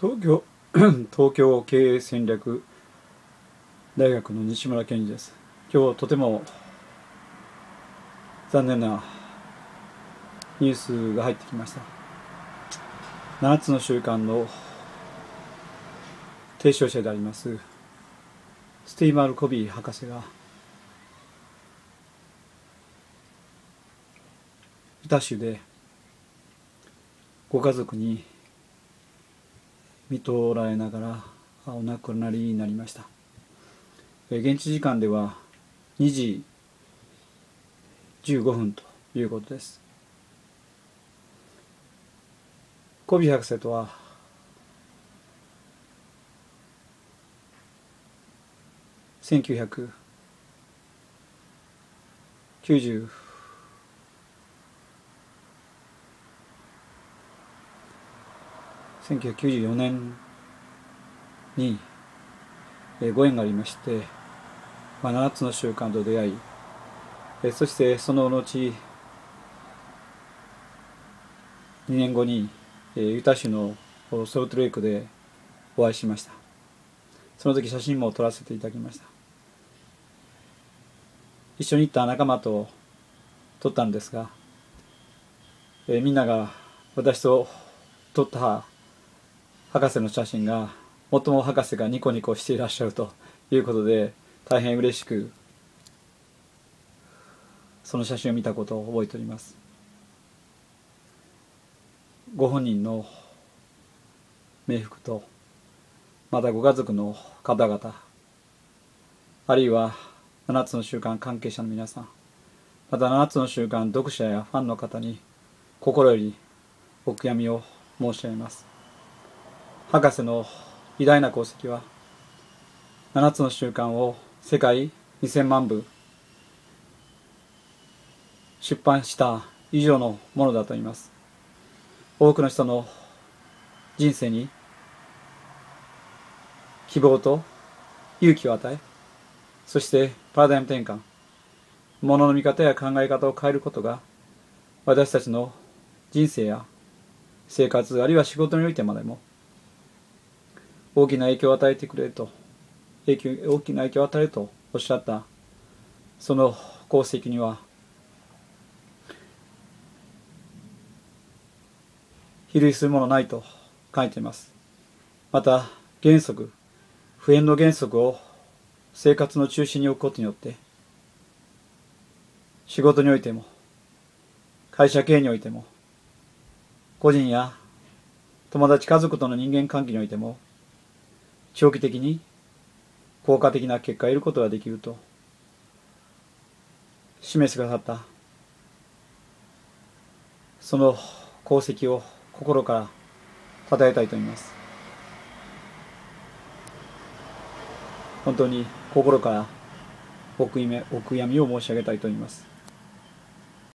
東京 東京経営戦略大学の西村健二です。今日とても残念なニュースが入ってきました。7つの習慣の提唱者でありますスティーマル・コビー博士が歌手でご家族に見とられながらお亡くなりになりました。現地時間では2時15分ということです。コビ博士とは1990 1994年にご縁がありまして、まあ、7つの習慣と出会いそしてその後2年後にユタ州のソルトレイクでお会いしました。その時写真も撮らせていただきました。一緒に行った仲間と撮ったんですが、えみんなが私と撮った博士の写真が最も博士がニコニコしていらっしゃるということで大変嬉しくその写真を見たことを覚えております。ご本人の冥福とまたご家族の方々あるいは7つの習慣関係者の皆さんまた7つの習慣読者やファンの方に心よりお悔やみを申し上げます。博士の偉大な功績は7つの習慣を世界2000万部出版した以上のものだと言います。多くの人の人生に希望と勇気を与えそしてパラダイム転換物の見方や考え方を変えることが私たちの人生や生活あるいは仕事においてまでも大きな影響を与えてくれると影響大きな影響を与えるとおっしゃった。その功績には比類するものないと書いています。また原則普遍の原則を生活の中心に置くことによって仕事においても会社経営においても個人や友達家族との人間関係においても長期的に効果的な結果を得ることができると示してくださった。その功績を心から称えたいと思います。本当に心からお悔やみを申し上げたいと思います。